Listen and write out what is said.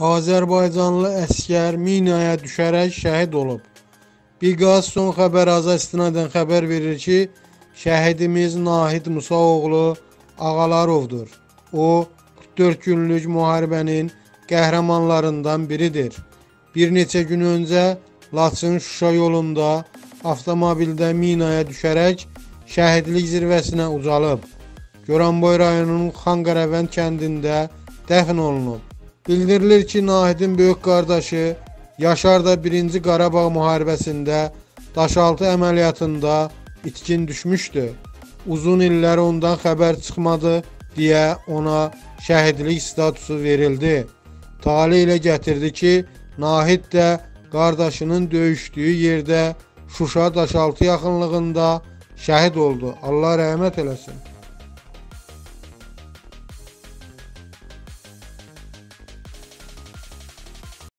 Azərbaycanlı əskər minaya düşərək şəhid olub. Biqaz son xəbər aza istinadən xəbər verir ki, şəhidimiz Nahid Musaoğlu Ağalarovdur. O 44 günlük müharibənin qəhrəmanlarından biridir. Bir neçə gün öncə Laçın-Şuşa yolunda avtomobildə minaya düşərək şəhidlik zirvəsinə ucalıb. Goranboy rayonunun Xanqərəvənd kəndində dəfn olunub. Bildirilir ki, Nahidin böyük qardaşı Yaşar da 1-ci Qarabağ müharibəsində Daşaltı əməliyyatında itkin düşmüşdü. Uzun illər ondan xəbər çıxmadı deyə ona şəhidlik statusu verildi. Tale ilə gətirdi ki, Nahid də qardaşının döyüşdüyü yerdə Şuşa Daşaltı yaxınlığında şəhid oldu. Allah rəhmət eləsin.